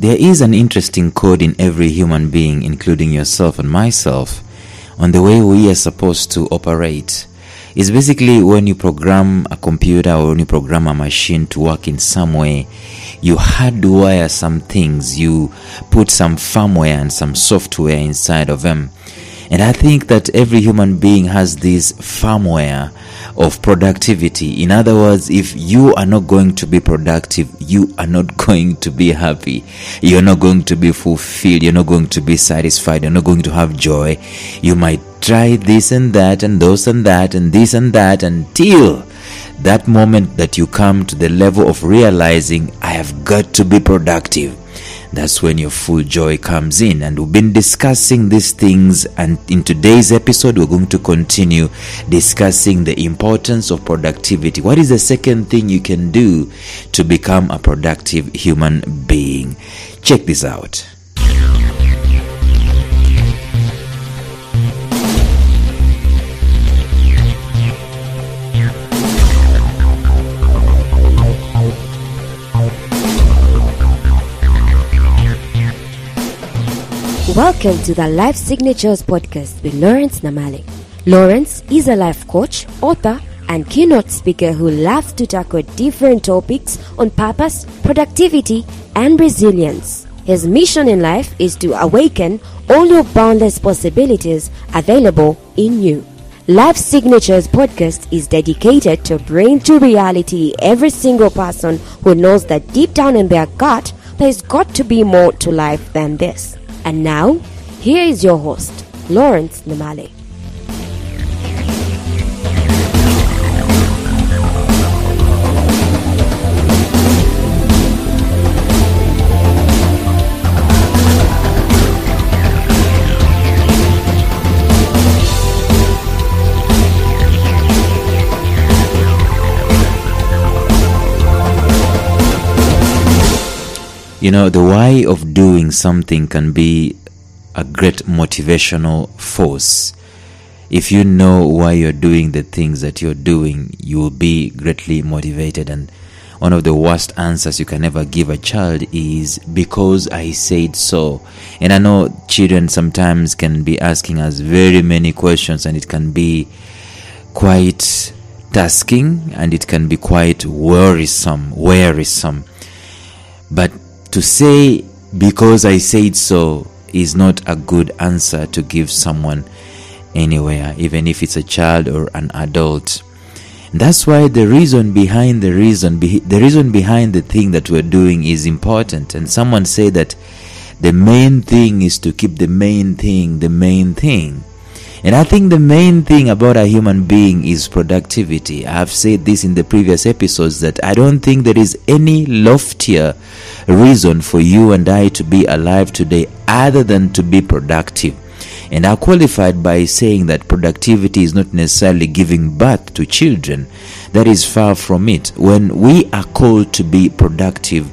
There is an interesting code in every human being, including yourself and myself, on the way we are supposed to operate. It's basically when you program a computer or when you program a machine to work in some way, you hardwire some things, you put some firmware and some software inside of them. And I think that every human being has this firmware of productivity. In other words, if you are not going to be productive, you are not going to be happy. You're not going to be fulfilled. You're not going to be satisfied. You're not going to have joy. You might try this and that and those and that and this and that until that moment that you come to the level of realizing I have got to be productive that's when your full joy comes in. And we've been discussing these things, and in today's episode, we're going to continue discussing the importance of productivity. What is the second thing you can do to become a productive human being? Check this out. Welcome to the Life Signatures podcast with Lawrence Namale. Lawrence is a life coach, author, and keynote speaker who loves to tackle different topics on purpose, productivity, and resilience. His mission in life is to awaken all your boundless possibilities available in you. Life Signatures podcast is dedicated to bring to reality every single person who knows that deep down in their gut there's got to be more to life than this. And now, here is your host, Lawrence Namale. You know, the why of doing something can be a great motivational force. If you know why you're doing the things that you're doing, you will be greatly motivated. And one of the worst answers you can ever give a child is because I said so. And I know children sometimes can be asking us very many questions, and it can be quite tasking and it can be quite worrisome, wearisome. But to say because I said so is not a good answer to give someone anywhere, even if it's a child or an adult. That's why the reason behind the reason, the reason behind the thing that we're doing is important. And someone said that the main thing is to keep the main thing the main thing. And I think the main thing about a human being is productivity. I have said this in the previous episodes that I don't think there is any loftier reason for you and I to be alive today other than to be productive. And I qualified by saying that productivity is not necessarily giving birth to children. That is far from it. When we are called to be productive,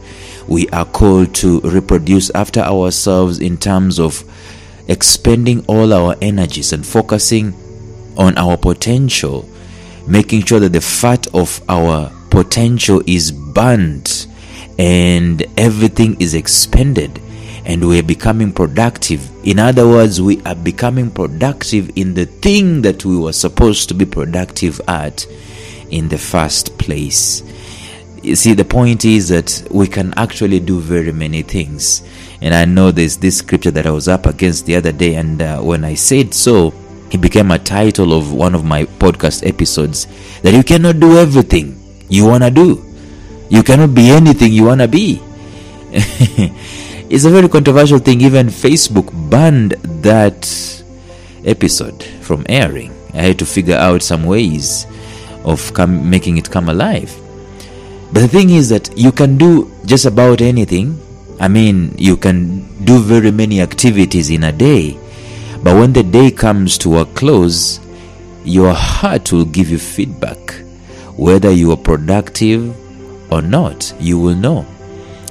we are called to reproduce after ourselves in terms of expending all our energies and focusing on our potential, making sure that the fat of our potential is burnt and everything is expended and we are becoming productive. In other words, we are becoming productive in the thing that we were supposed to be productive at in the first place. You see, the point is that we can actually do very many things. And I know there's this scripture that I was up against the other day, and uh, when I said so, it became a title of one of my podcast episodes that you cannot do everything you want to do. You cannot be anything you want to be. it's a very controversial thing. Even Facebook banned that episode from airing. I had to figure out some ways of come, making it come alive. But the thing is that you can do just about anything. I mean, you can do very many activities in a day. But when the day comes to a close, your heart will give you feedback. Whether you are productive or not, you will know.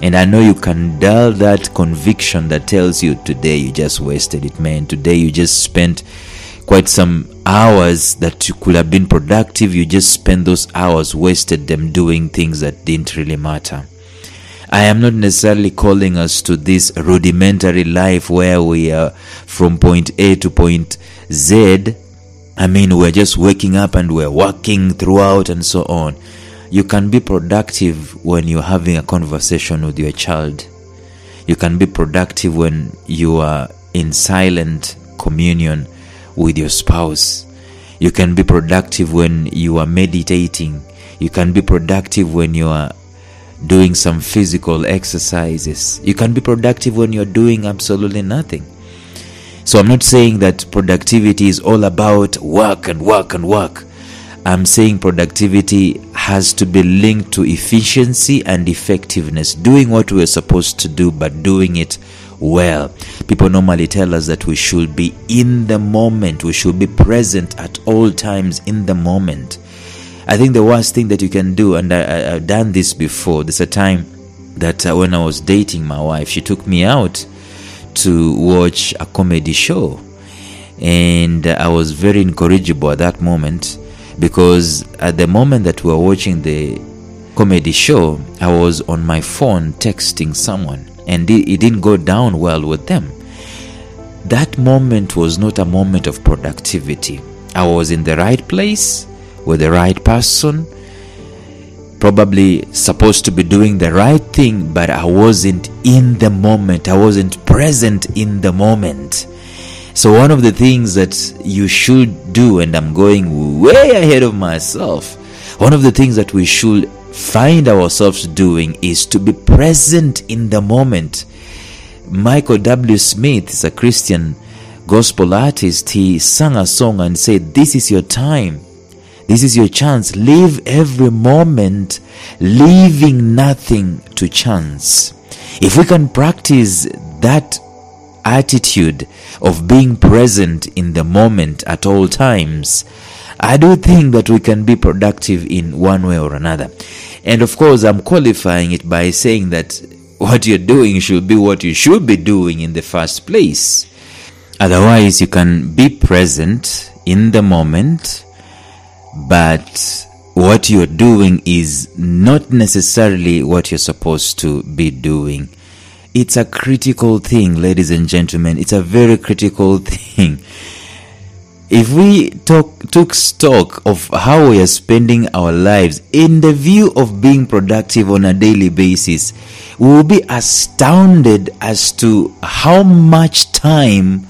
And I know you can dull that conviction that tells you today you just wasted it, man. Today you just spent quite some hours that you could have been productive. You just spent those hours, wasted them doing things that didn't really matter. I am not necessarily calling us to this rudimentary life where we are from point A to point Z. I mean, we're just waking up and we're working throughout and so on. You can be productive when you're having a conversation with your child. You can be productive when you are in silent communion with your spouse. You can be productive when you are meditating. You can be productive when you are doing some physical exercises. You can be productive when you're doing absolutely nothing. So I'm not saying that productivity is all about work and work and work. I'm saying productivity has to be linked to efficiency and effectiveness, doing what we're supposed to do, but doing it well. People normally tell us that we should be in the moment, we should be present at all times in the moment. I think the worst thing that you can do, and I, have done this before, there's a time that uh, when I was dating my wife, she took me out to watch a comedy show. And uh, I was very incorrigible at that moment because at the moment that we were watching the comedy show, I was on my phone texting someone and it didn't go down well with them. That moment was not a moment of productivity. I was in the right place with the right person, probably supposed to be doing the right thing, but I wasn't in the moment. I wasn't present in the moment. So, one of the things that you should do, and I'm going way ahead of myself, one of the things that we should find ourselves doing is to be present in the moment. Michael W. Smith is a Christian gospel artist. He sang a song and said, This is your time. This is your chance. Live every moment, leaving nothing to chance. If we can practice that attitude of being present in the moment at all times, I do think that we can be productive in one way or another. And of course, I'm qualifying it by saying that what you're doing should be what you should be doing in the first place. Otherwise, you can be present in the moment, but what you're doing is not necessarily what you're supposed to be doing. It's a critical thing, ladies and gentlemen. It's a very critical thing. If we talk, took stock of how we are spending our lives in the view of being productive on a daily basis, we will be astounded as to how much time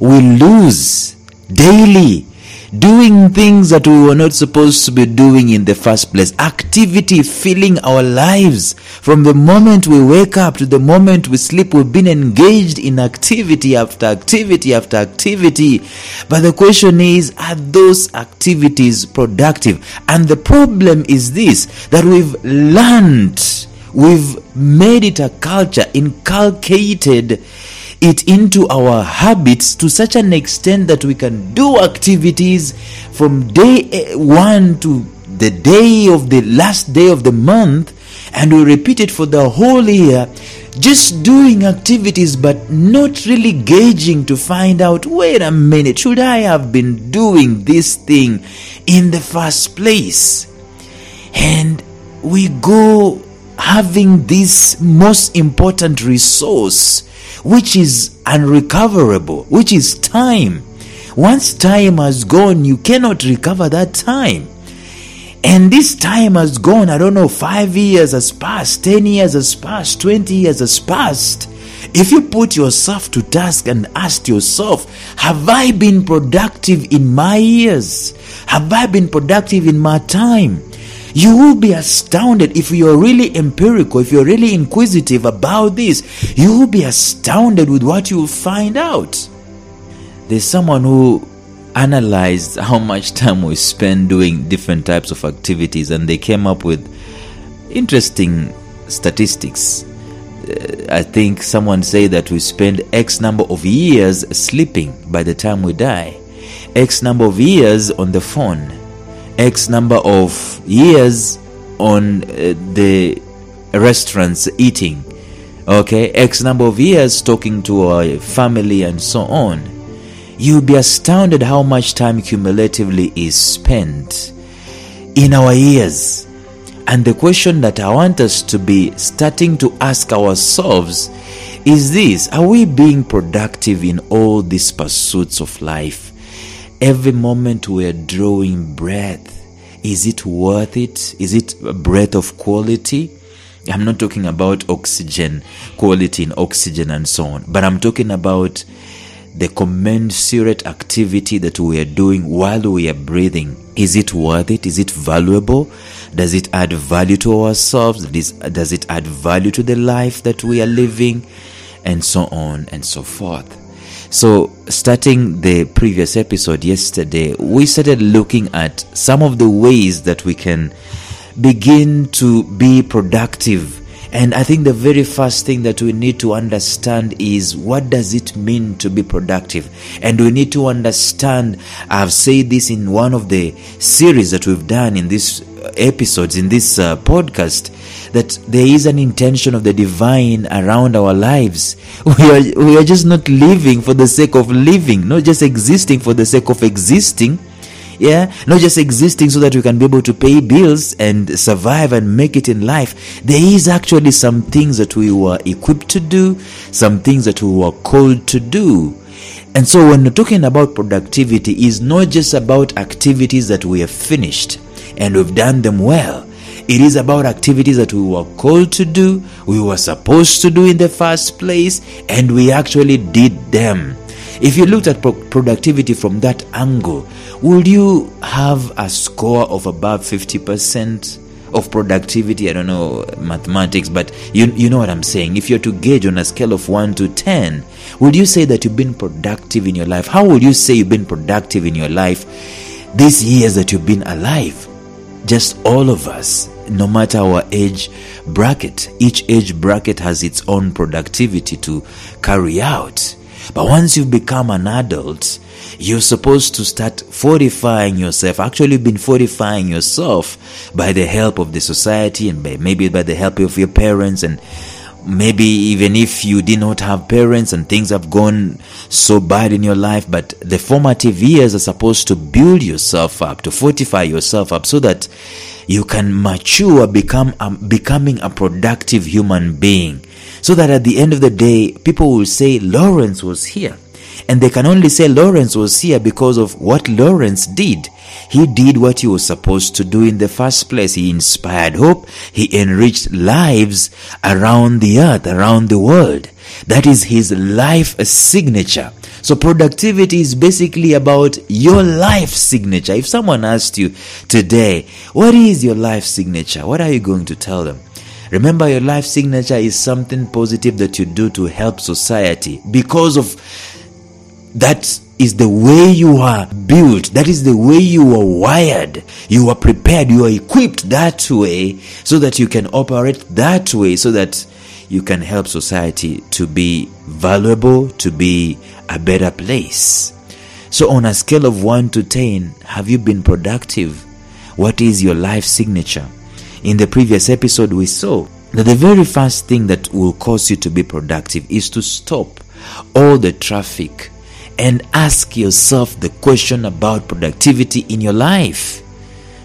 we lose daily doing things that we were not supposed to be doing in the first place. Activity filling our lives. From the moment we wake up to the moment we sleep, we've been engaged in activity after activity after activity. But the question is, are those activities productive? And the problem is this that we've learned, we've made it a culture, inculcated it into our habits to such an extent that we can do activities from day eh, one to the day of the last day of the month and we repeat it for the whole year just doing activities but not really gauging to find out wait a minute should i have been doing this thing in the first place? And we go having this most important resource which is unrecoverable, which is time. Once time has gone, you cannot recover that time. And this time has gone, I don't know, five years has passed, 10 years has passed, 20 years has passed. If you put yourself to task and ask yourself, Have I been productive in my years? Have I been productive in my time? You will be astounded if you're really empirical, if you're really inquisitive about this. You will be astounded with what you will find out. There's someone who analyzed how much time we spend doing different types of activities, and they came up with interesting statistics. Uh, I think someone said that we spend X number of years sleeping by the time we die, X number of years on the phone, X number of years on uh, the restaurants eating, okay, X number of years talking to our family and so on, you'll be astounded how much time cumulatively is spent in our years. And the question that I want us to be starting to ask ourselves is this Are we being productive in all these pursuits of life? Every moment we are drawing breath, is it worth it? Is it a breath of quality? I'm not talking about oxygen, quality in oxygen and so on, but I'm talking about the commensurate activity that we are doing while we are breathing. Is it worth it? Is it valuable? Does it add value to ourselves? Does it add value to the life that we are living? And so on and so forth. So, starting the previous episode yesterday, we started looking at some of the ways that we can begin to be productive. And I think the very first thing that we need to understand is what does it mean to be productive? And we need to understand, I've said this in one of the series that we've done in these episodes, in this uh, podcast, that there is an intention of the divine around our lives. We are, we are just not living for the sake of living, not just existing for the sake of existing yeah? Not just existing so that we can be able to pay bills and survive and make it in life. There is actually some things that we were equipped to do some things that we were called to do. And so when we're talking about productivity is not just about activities that we have finished and we've done them well it is about activities that we were called to do, we were supposed to do in the first place, and we actually did them. If you looked at pro- productivity from that angle, would you have a score of above 50% of productivity? I don't know mathematics, but you, you know what I'm saying. If you're to gauge on a scale of 1 to 10, would you say that you've been productive in your life? How would you say you've been productive in your life these years that you've been alive? Just all of us, no matter our age bracket. Each age bracket has its own productivity to carry out. But once you've become an adult, you're supposed to start fortifying yourself. Actually, been fortifying yourself by the help of the society and by, maybe by the help of your parents and maybe even if you did not have parents and things have gone so bad in your life but the formative years are supposed to build yourself up to fortify yourself up so that you can mature become becoming a productive human being. So that at the end of the day people will say lawrence was here and they can only say Lawrence was here because of what Lawrence did. He did what he was supposed to do in the first place. He inspired hope. He enriched lives around the earth, around the world. That is his life signature. So productivity is basically about your life signature. If someone asked you today, what is your life signature? What are you going to tell them? Remember, your life signature is something positive that you do to help society because of that is the way you are built. That is the way you are wired. You are prepared. You are equipped that way so that you can operate that way so that you can help society to be valuable, to be a better place. So, on a scale of 1 to 10, have you been productive? What is your life signature? In the previous episode, we saw that the very first thing that will cause you to be productive is to stop all the traffic and ask yourself the question about productivity in your life.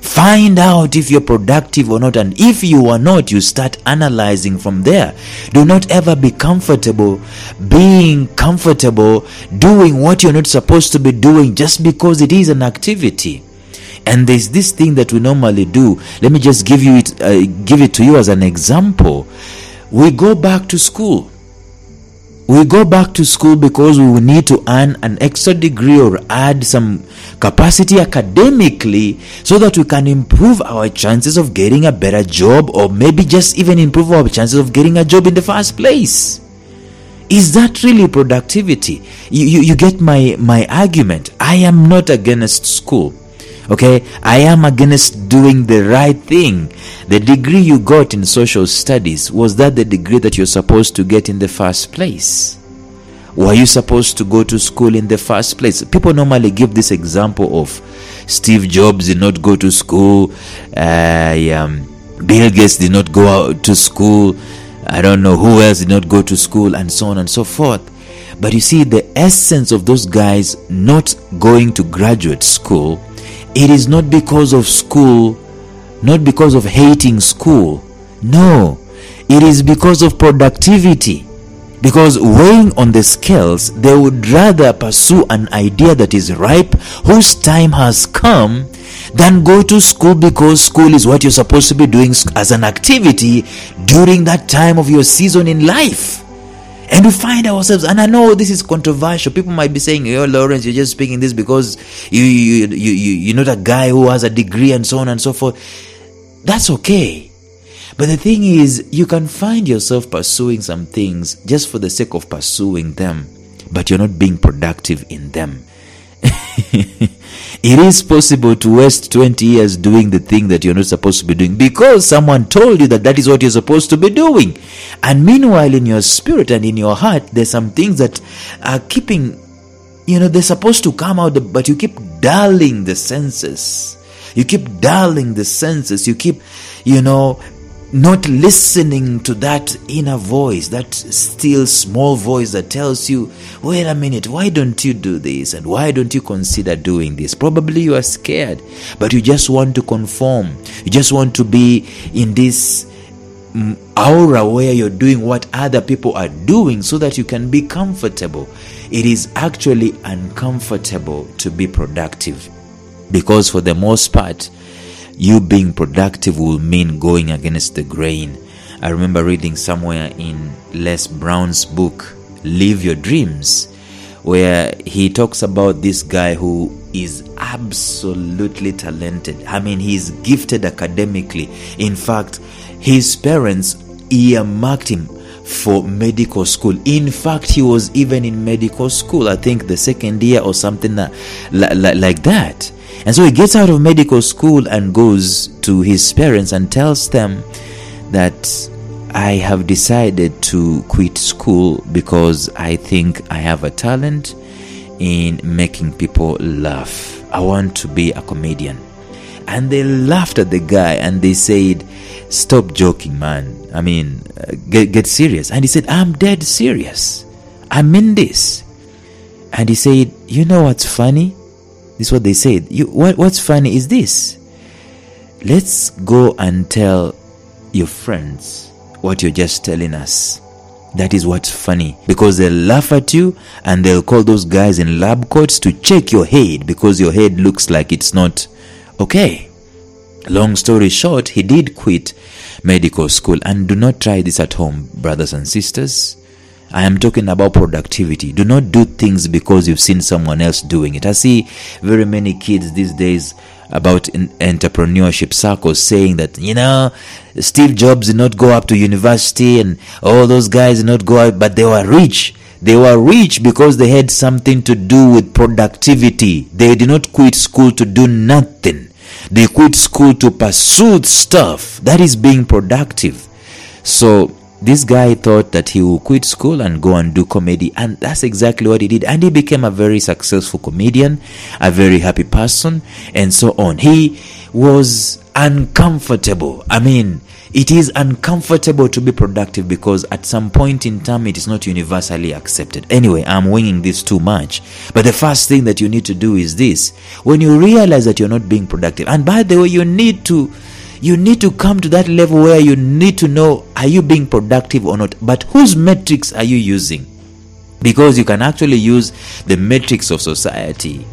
Find out if you're productive or not, and if you are not, you start analyzing from there. Do not ever be comfortable being comfortable doing what you're not supposed to be doing just because it is an activity. And there's this thing that we normally do. Let me just give you it, uh, give it to you as an example. We go back to school we go back to school because we need to earn an extra degree or add some capacity academically so that we can improve our chances of getting a better job or maybe just even improve our chances of getting a job in the first place. Is that really productivity? You, you, you get my my argument. I am not against school okay? I am against doing the right thing. The degree you got in social studies was that the degree that you're supposed to get in the first place? Were you supposed to go to school in the first place? People normally give this example of steve jobs did not go to school uh, um, bill gates did not go out to school i don't know who else did not go to school and so on and so forth. But you see the essence of those guys not going to graduate school it is not because of school not because of hating school. No, it is because of productivity. Because weighing on the scales, they would rather pursue an idea that is ripe, whose time has come, than go to school because school is what you're supposed to be doing as an activity during that time of your season in life. And we find ourselves, and I know this is controversial. People might be saying, "Oh, Lawrence, you're just speaking this because you you you you you're not a guy who has a degree and so on and so forth." That's okay. But the thing is, you can find yourself pursuing some things just for the sake of pursuing them, but you're not being productive in them. it is possible to waste 20 years doing the thing that you're not supposed to be doing because someone told you that that is what you're supposed to be doing. And meanwhile, in your spirit and in your heart, there's some things that are keeping, you know, they're supposed to come out, but you keep dulling the senses. You keep dulling the senses. You keep, you know, not listening to that inner voice, that still small voice that tells you, wait a minute, why don't you do this? And why don't you consider doing this? Probably you are scared, but you just want to conform. You just want to be in this mm, aura where you're doing what other people are doing so that you can be comfortable. It is actually uncomfortable to be productive because, for the most part, you being productive will mean going against the grain. I remember reading somewhere in Les Brown's book, Live Your Dreams, where he talks about this guy who is absolutely talented. I mean, he's gifted academically. In fact, his parents earmarked him for medical school. In fact, he was even in medical school, I think the second year or something like that. And so he gets out of medical school and goes to his parents and tells them that I have decided to quit school because I think I have a talent in making people laugh. I want to be a comedian. And they laughed at the guy and they said, Stop joking, man. I mean, uh, get, get serious. And he said, I'm dead serious. I mean this. And he said, You know what's funny? This is what they said. You, what, what's funny is this. Let's go and tell your friends what you're just telling us. That is what's funny because they'll laugh at you and they'll call those guys in lab coats to check your head because your head looks like it's not okay. Long story short, he did quit medical school and do not try this at home, brothers and sisters. I am talking about productivity. Do not do things because you've seen someone else doing it. I see very many kids these days about entrepreneurship circles saying that, you know, Steve Jobs did not go up to university and all those guys did not go out, but they were rich. They were rich because they had something to do with productivity. They did not quit school to do nothing. They quit school to pursue stuff. That is being productive. So this guy thought that he would quit school and go and do comedy and that's exactly what he did and he became a very successful comedian a very happy person and so on he was uncomfortable i mean it is uncomfortable to be productive because at some point in time it is not universally accepted. Anyway i'm winging this too much. But the first thing that you need to do is this. When you realize that you're not being productive and by the way you need to you need to come to that level where you need to know are you being productive or not? But whose metrics are you using? Because you can actually use the metrics of society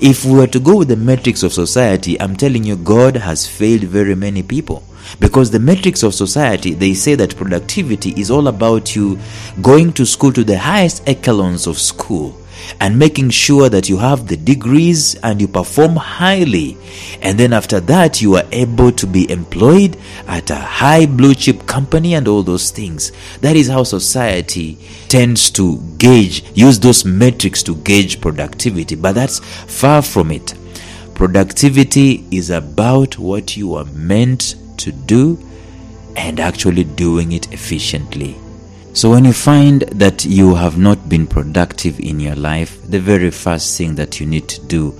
if we were to go with the metrics of society i'm telling you god has failed very many people. Because the metrics of society they say that productivity is all about you going to school to the highest echelons of school and making sure that you have the degrees and you perform highly. And then after that, you are able to be employed at a high blue chip company and all those things. That is how society tends to gauge, use those metrics to gauge productivity. But that's far from it. Productivity is about what you are meant to do and actually doing it efficiently. So, when you find that you have not been productive in your life, the very first thing that you need to do,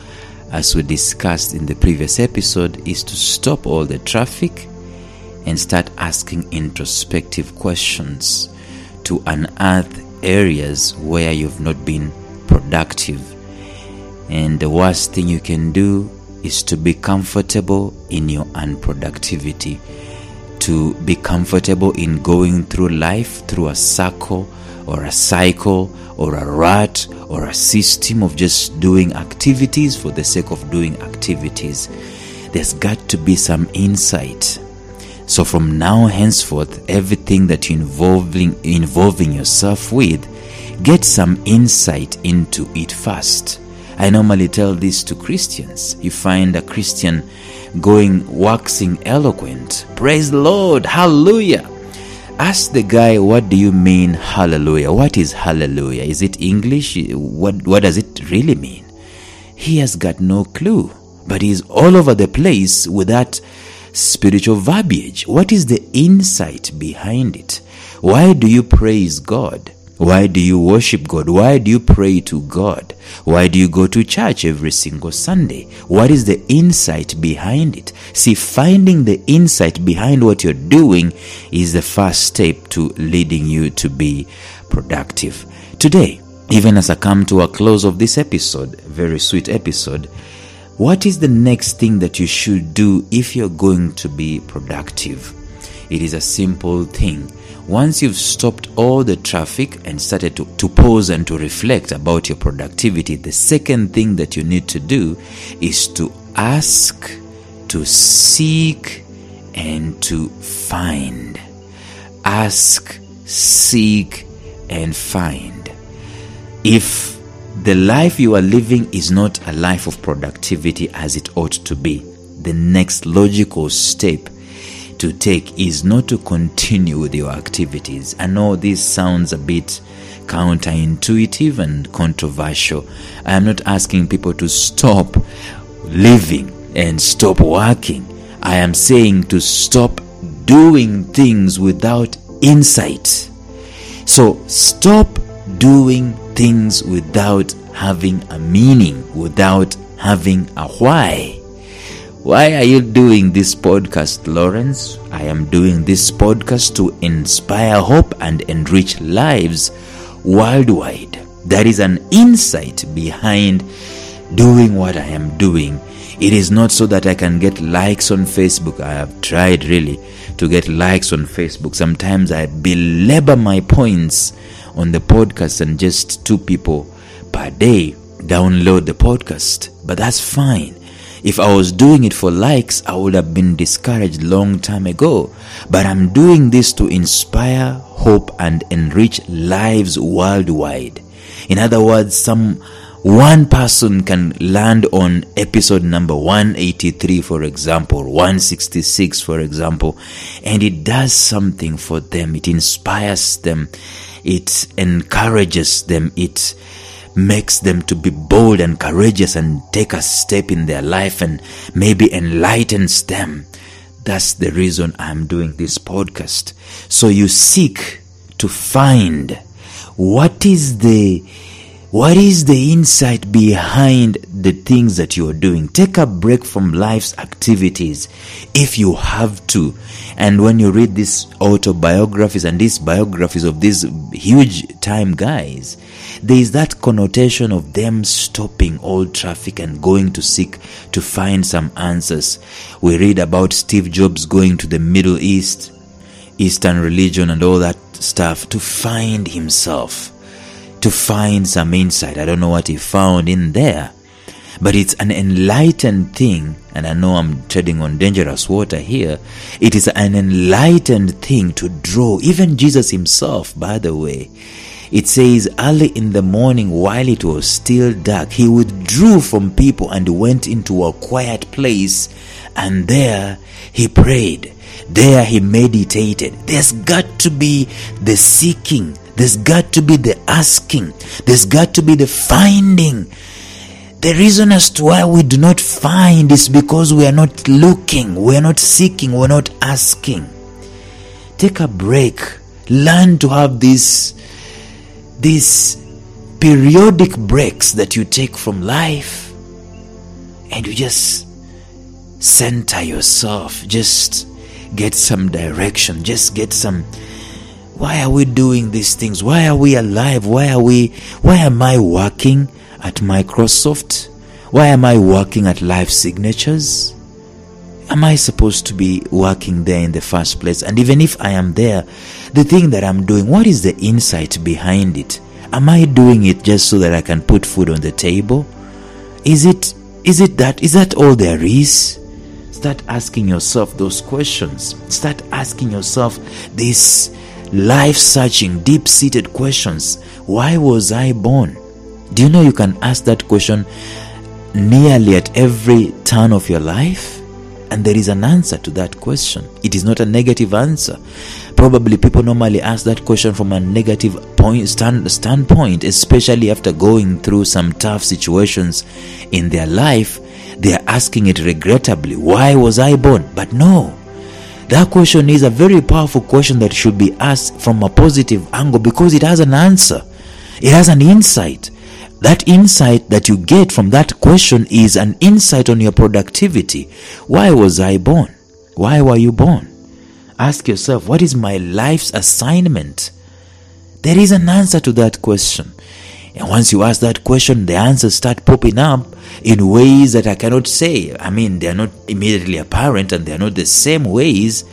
as we discussed in the previous episode, is to stop all the traffic and start asking introspective questions to unearth areas where you've not been productive. And the worst thing you can do is to be comfortable in your unproductivity, to be comfortable in going through life through a circle or a cycle or a rut or a system of just doing activities for the sake of doing activities. There's got to be some insight. So from now henceforth, everything that you're involving involving yourself with, get some insight into it first. I normally tell this to Christians. You find a Christian going waxing eloquent. Praise the Lord, hallelujah. Ask the guy, what do you mean hallelujah? What is hallelujah? Is it English? What, what does it really mean? He has got no clue, but he's all over the place with that spiritual verbiage. What is the insight behind it? Why do you praise God? Why do you worship God? Why do you pray to God? Why do you go to church every single Sunday? What is the insight behind it? See, finding the insight behind what you're doing is the first step to leading you to be productive. Today, even as I come to a close of this episode, very sweet episode, what is the next thing that you should do if you're going to be productive? It is a simple thing. Once you've stopped all the traffic and started to, to pause and to reflect about your productivity, the second thing that you need to do is to ask, to seek, and to find. Ask, seek, and find. If the life you are living is not a life of productivity as it ought to be, the next logical step to take is not to continue with your activities. I know this sounds a bit counterintuitive and controversial. I am not asking people to stop living and stop working. I am saying to stop doing things without insight. So stop doing things without having a meaning, without having a why. Why are you doing this podcast, Lawrence? I am doing this podcast to inspire hope and enrich lives worldwide. There is an insight behind doing what I am doing. It is not so that I can get likes on Facebook. I have tried really to get likes on Facebook. Sometimes I belabor my points on the podcast and just two people per day download the podcast. But that's fine. If I was doing it for likes, I would have been discouraged long time ago. But I'm doing this to inspire, hope, and enrich lives worldwide. In other words, some one person can land on episode number 183 for example 166 for example and it does something for them it inspires them it encourages them it makes them to be bold and courageous and take a step in their life and maybe enlightens them. That's the reason i'm doing this podcast. So you seek to find what is the what is the insight behind the things that you're doing? Take a break from life's activities if you have to. And when you read these autobiographies and these biographies of these huge time guys, there is that connotation of them stopping all traffic and going to seek to find some answers. We read about Steve Jobs going to the Middle East, Eastern religion, and all that stuff to find himself to find some insight. I don't know what he found in there, but it's an enlightened thing. And I know I'm treading on dangerous water here. It is an enlightened thing to draw. Even Jesus himself, by the way, it says early in the morning while it was still dark, he withdrew from people and went into a quiet place. And there he prayed. There he meditated. There's got to be the seeking, there's got to be the asking. There's got to be the finding. The reason as to why we do not find is because we are not looking, we are not seeking, we're not asking. Take a break. Learn to have these these periodic breaks that you take from life and you just center yourself. Just get some direction. Just get some why are we doing these things? Why are we alive? Why are we why am I working at Microsoft? Why am I working at Life Signatures? Am I supposed to be working there in the first place? And even if I am there, the thing that I'm doing, what is the insight behind it? Am I doing it just so that I can put food on the table? Is it is it that is that all there is? Start asking yourself those questions. Start asking yourself these life searching, deep seated questions. Why was I born? Do you know you can ask that question nearly at every turn of your life? And there is an answer to that question. It is not a negative answer. Probably people normally ask that question from a negative point stand, standpoint, especially after going through some tough situations in their life. They are asking it regrettably. Why was I born? But no. That question is a very powerful question that should be asked from a positive angle because it has an answer. It has an insight. That insight that you get from that question is an insight on your productivity. Why was I born? Why were you born? Ask yourself, what is my life's assignment? There is an answer to that question. And once you ask that question, the answers start popping up in ways that I cannot say. I mean, they are not immediately apparent and they are not the same ways.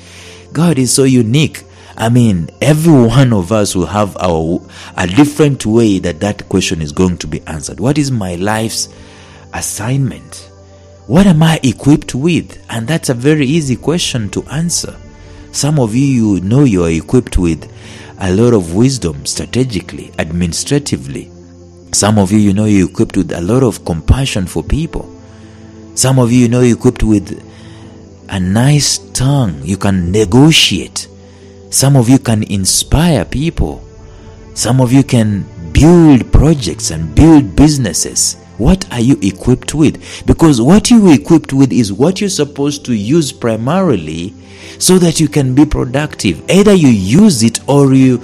God is so unique. I mean, every one of us will have our a different way that that question is going to be answered. What is my life's assignment? What am I equipped with? And that's a very easy question to answer. Some of you, you know you are equipped with a lot of wisdom strategically, administratively. Some of you, you know you're equipped with a lot of compassion for people. Some of you, you know you're equipped with a nice tongue. You can negotiate. Some of you can inspire people. Some of you can build projects and build businesses. What are you equipped with? Because what you are equipped with is what you're supposed to use primarily so that you can be productive. Either you use it or you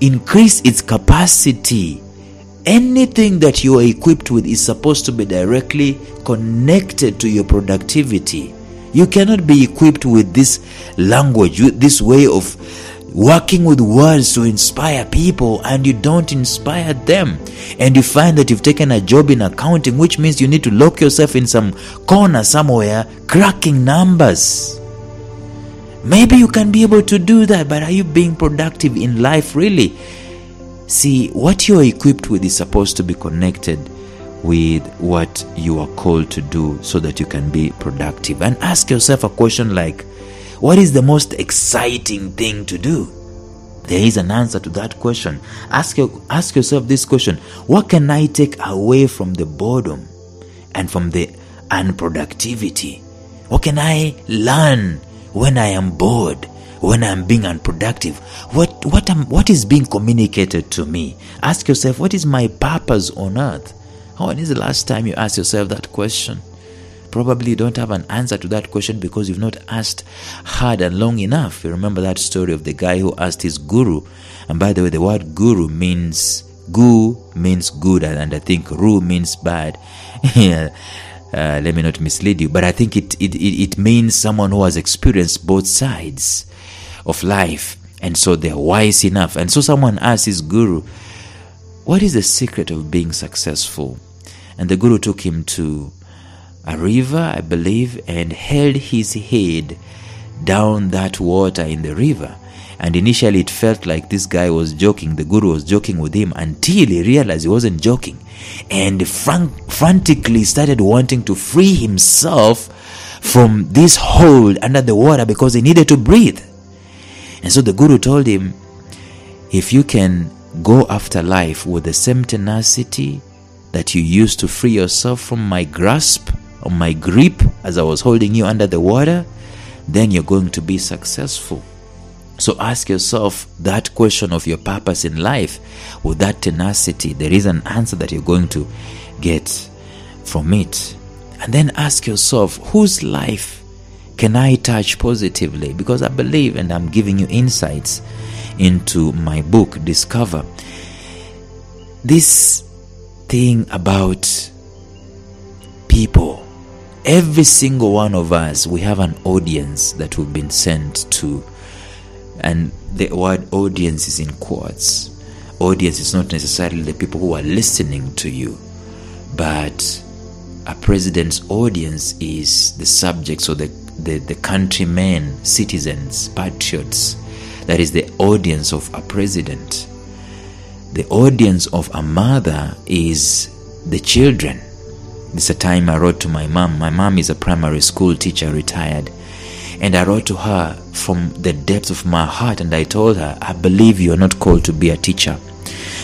increase its capacity. Anything that you are equipped with is supposed to be directly connected to your productivity. You cannot be equipped with this language, this way of working with words to inspire people and you don't inspire them. And you find that you've taken a job in accounting which means you need to lock yourself in some corner somewhere cracking numbers. Maybe you can be able to do that but are you being productive in life really see what you are equipped with is supposed to be connected with what you are called to do so that you can be productive and ask yourself a question like what is the most exciting thing to do? There is an answer to that question. Ask, ask yourself this question What can I take away from the boredom and from the unproductivity? What can I learn when I am bored? When I'm being unproductive, what what am what is being communicated to me? Ask yourself, what is my purpose on earth? When is the last time you asked yourself that question? Probably you don't have an answer to that question because you've not asked hard and long enough. You remember that story of the guy who asked his guru. And by the way, the word guru means gu means good, and I think ru means bad. yeah. Uh, let me not mislead you, but I think it, it, it means someone who has experienced both sides of life. And so they're wise enough. And so someone asks his guru, What is the secret of being successful? And the guru took him to a river, I believe, and held his head down that water in the river. And initially, it felt like this guy was joking, the guru was joking with him until he realized he wasn't joking and frank- frantically started wanting to free himself from this hold under the water because he needed to breathe. And so the guru told him, If you can go after life with the same tenacity that you used to free yourself from my grasp, or my grip as I was holding you under the water, then you're going to be successful. So ask yourself that question of your purpose in life with that tenacity. There is an answer that you're going to get from it. And then ask yourself, whose life can I touch positively? Because I believe, and I'm giving you insights into my book, Discover. This thing about people, every single one of us, we have an audience that we've been sent to. And the word audience is in quotes. Audience is not necessarily the people who are listening to you, but a president's audience is the subjects or the, the, the countrymen, citizens, patriots. That is the audience of a president. The audience of a mother is the children. This is a time I wrote to my mom. My mom is a primary school teacher, retired. And I wrote to her from the depths of my heart and I told her, I believe you are not called to be a teacher.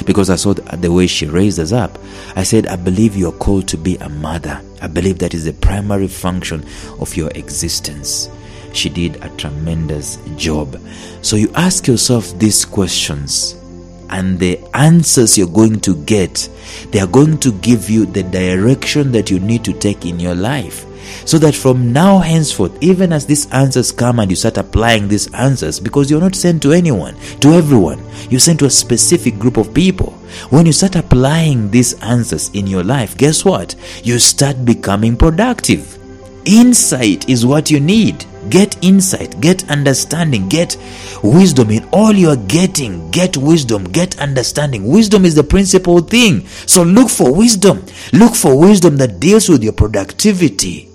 Because I saw the way she raised us up. I said, I believe you are called to be a mother. I believe that is the primary function of your existence. She did a tremendous job. So you ask yourself these questions and the answers you're going to get they are going to give you the direction that you need to take in your life so that from now henceforth even as these answers come and you start applying these answers because you're not sent to anyone to everyone you're sent to a specific group of people. When you start applying these answers in your life guess what? You start becoming productive. Insight is what you need. Get insight get understanding get wisdom in all you're getting. Get wisdom get understanding. Wisdom is the principal thing. So look for wisdom. Look for wisdom that deals with your productivity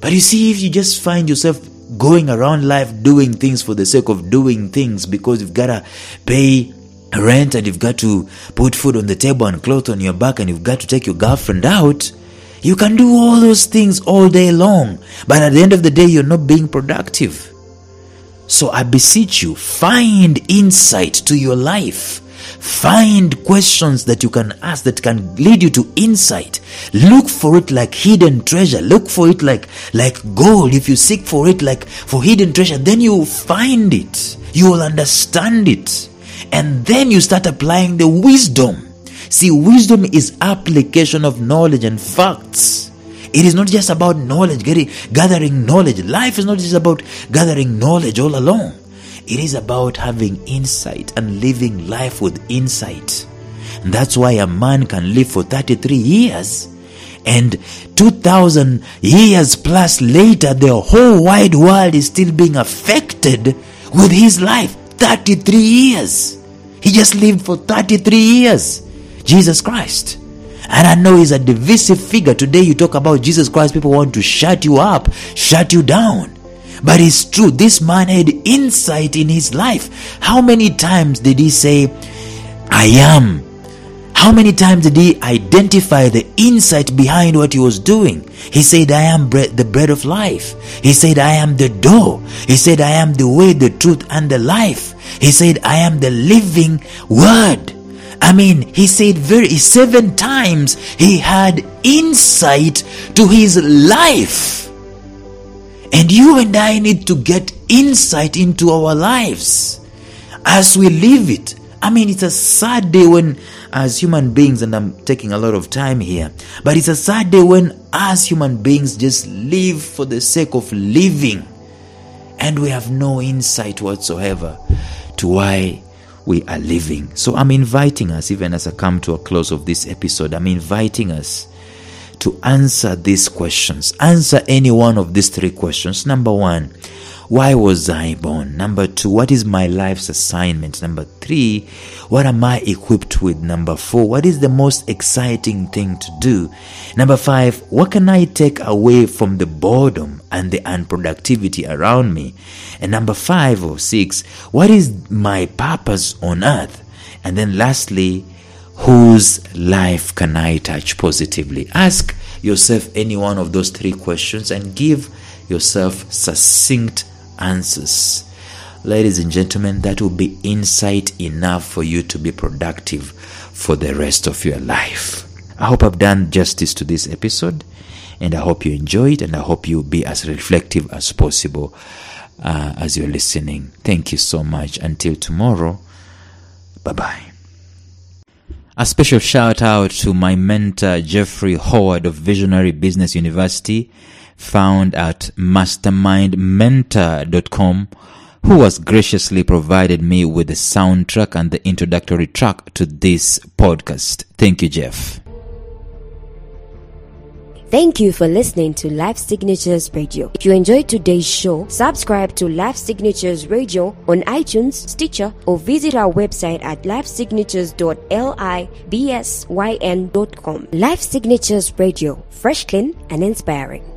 but you see if you just find yourself going around life doing things for the sake of doing things because you've got to pay rent and you've got to put food on the table and clothes on your back and you've got to take your girlfriend out you can do all those things all day long, but at the end of the day, you're not being productive. So I beseech you, find insight to your life. Find questions that you can ask that can lead you to insight. Look for it like hidden treasure. Look for it like, like gold. If you seek for it like for hidden treasure, then you will find it. You will understand it. And then you start applying the wisdom See, wisdom is application of knowledge and facts. It is not just about knowledge, gathering knowledge. Life is not just about gathering knowledge all along. It is about having insight and living life with insight. And that's why a man can live for 33 years and 2000 years plus later, the whole wide world is still being affected with his life. 33 years. He just lived for 33 years. Jesus Christ. And I know he's a divisive figure. Today you talk about Jesus Christ, people want to shut you up, shut you down. But it's true, this man had insight in his life. How many times did he say, I am? How many times did he identify the insight behind what he was doing? He said, I am the bread of life. He said, I am the door. He said, I am the way, the truth, and the life. He said, I am the living word. I mean, he said very seven times he had insight to his life. And you and I need to get insight into our lives as we live it. I mean, it's a sad day when, as human beings, and I'm taking a lot of time here, but it's a sad day when, as human beings, just live for the sake of living and we have no insight whatsoever to why we are living. So I'm inviting us, even as I come to a close of this episode, I'm inviting us to answer these questions. Answer any one of these three questions. Number one, why was I born? Number two, what is my life's assignment? Number three, what am I equipped with? Number four, what is the most exciting thing to do? Number five, what can I take away from the boredom and the unproductivity around me? And number five or six, what is my purpose on earth? And then lastly, whose life can I touch positively? Ask yourself any one of those three questions and give yourself succinct answers. Ladies and gentlemen, that will be insight enough for you to be productive for the rest of your life. I hope I've done justice to this episode and I hope you enjoy it and I hope you be as reflective as possible uh, as you're listening. Thank you so much. Until tomorrow, bye bye. A special shout out to my mentor, Jeffrey Howard of Visionary Business University, found at mastermindmentor.com, who has graciously provided me with the soundtrack and the introductory track to this podcast. Thank you, Jeff. Thank you for listening to Life Signatures Radio. If you enjoyed today's show, subscribe to Life Signatures Radio on iTunes, Stitcher, or visit our website at lifesignatures.libsyn.com. Life Signatures Radio, fresh, clean, and inspiring.